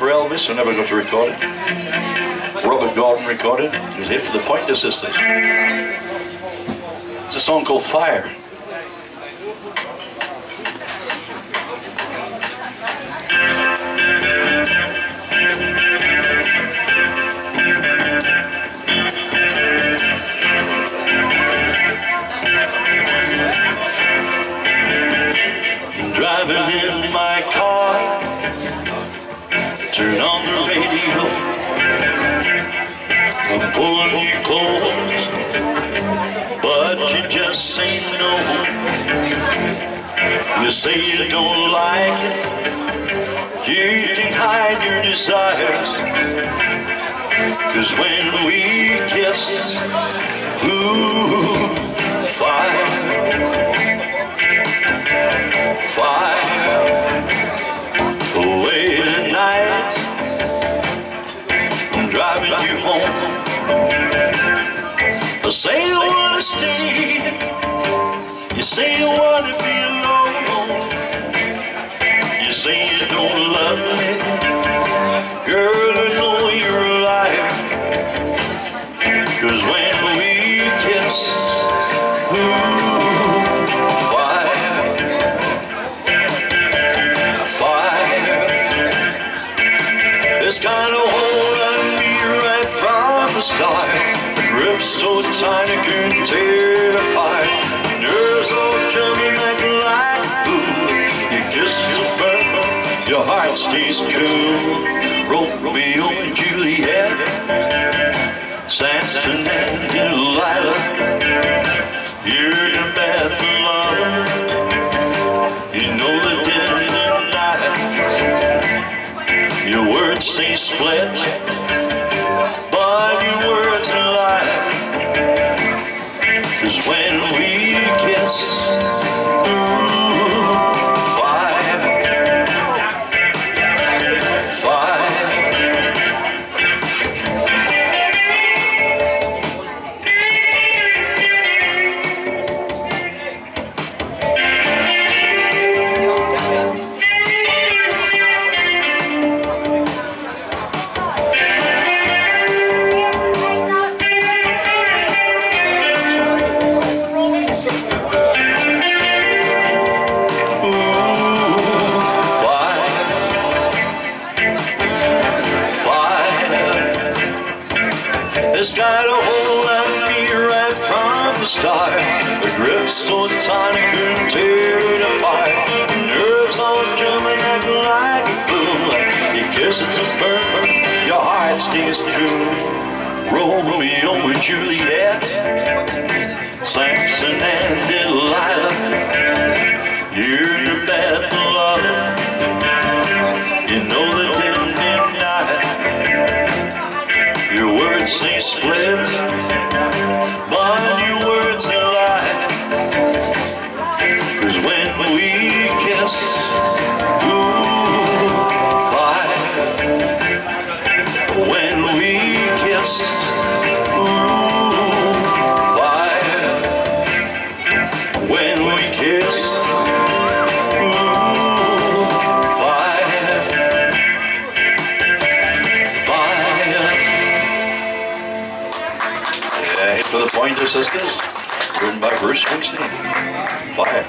for Elvis, who never got to record it. Robert Gordon recorded. It was hit for the Pointer Sisters. It's a song called Fire. Driving turn on the radio, I'm pulling you close, but you just say no. You say you don't like it, you can hide your desires. Cause when we kiss, ooh, fire fire I say you wanna stay. You say you wanna be alone. You say you don't love me. Girl, I know you're a liar. Cause when we kiss, ooh, fire. fire. Of hold on me right from the start. The grip so tight I couldn't tear it apart. Nerves all jumping like a light fool. Your are burn, your heart stays cool. Romeo and Juliet, Samson and Delilah. You're the bad love. You know the dead night. Your words say split, the start. Grip so tight I couldn't tear it apart. Nerves all jumping acting like a fool. Your kisses are burn, your heart stays true. Romeo and Juliet, Samson and Delilah. You're Yeah, hit for the Pointer Sisters, written by Bruce Springsteen. Fire.